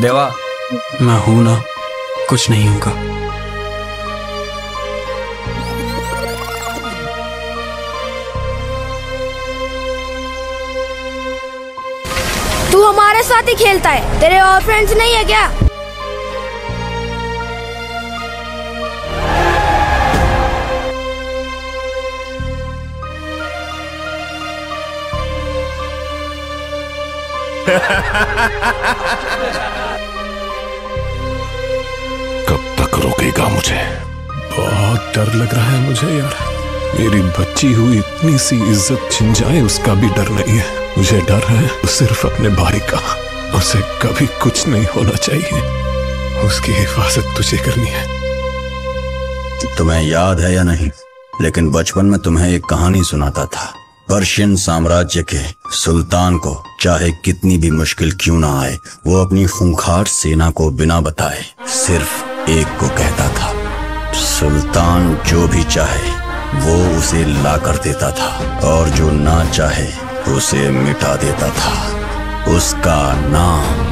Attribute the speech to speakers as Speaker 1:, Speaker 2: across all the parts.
Speaker 1: देवा।
Speaker 2: मैं हूँ ना कुछ नहीं होगा।
Speaker 3: तू हमारे साथ ही खेलता है। तेरे और फ्रेंड्स नहीं है क्या?
Speaker 4: कब तक रोकेगा मुझे?
Speaker 5: बहुत डर लग रहा है मुझे यार। मेरी बच्ची हुई इतनी सी इज़्ज़त छिन जाए, उसका भी डर नहीं है। मुझे डर है सिर्फ़ अपने भाई का। उसे कभी कुछ नहीं होना चाहिए। उसकी हिफाजत तुझे करनी है।
Speaker 6: तुम्हें याद है या नहीं, लेकिन बचपन में तुम्हें एक कहानी सुनाता था। पर्शियन साम्राज्य के सुल्तान को चाहे कितनी भी मुश्किल क्यों ना आए, वो अपनी खूंखार सेना को बिना बताए सिर्फ़ एक को कहता था। सुल्तान जो भी चाहे, वो उसे ला कर देता था और जो ना चाहे, उसे मिटा देता था। उसका नाम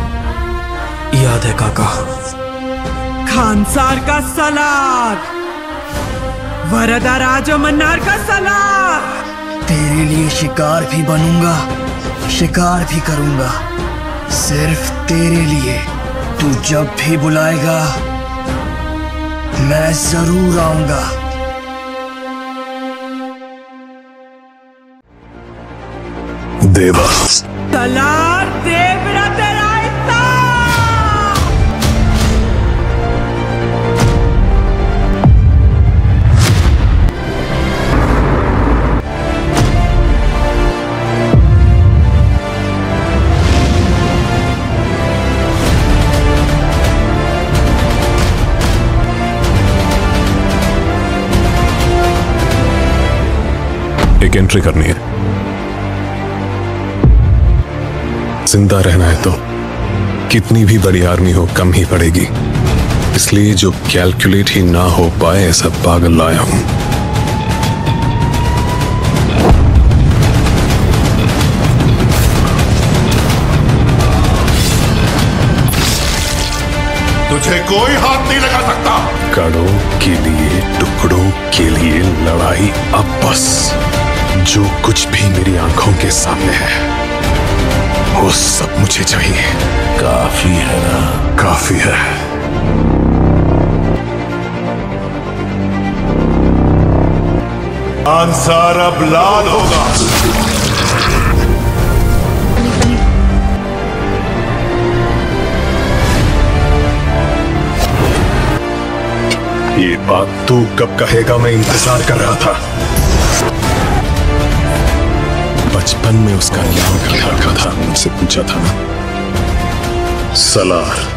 Speaker 2: याद है काका।
Speaker 7: खानसार का सलाद। वरदा राजो मन्नार का सलाद।
Speaker 8: तेरे लिए शिकार भी बनूँगा शिकार भी करूँगा। सिर्फ़ तेरे लिए तू जब भी बुलाएगा मैं ज़रूर आऊँगा।
Speaker 5: देवा।
Speaker 7: सलाद
Speaker 5: एक एंट्री करनी है। ज़िंदा रहना है तो कितनी भी बड़ी आर्मी हो कम ही पड़ेगी। इसलिए जो कैलकुलेट ही ना हो पाए ऐसा पागल लाया हूँ।
Speaker 4: तुझे कोई हाथ नहीं लगा सकता।
Speaker 5: कड़ों के लिए टुकड़ों के लिए लड़ाई अब बस। जो कुछ भी मेरी आँखों के सामने है वो सब मुझे चाहिए।
Speaker 4: काफ़ी है ना?
Speaker 5: काफ़ी है।
Speaker 4: आंसार अब लाल होगा।
Speaker 5: ये बात तू कब कहेगा मैं इंतज़ार कर रहा था? बचपन में उसका क्या था मुझसे पूछा था ना? सलार।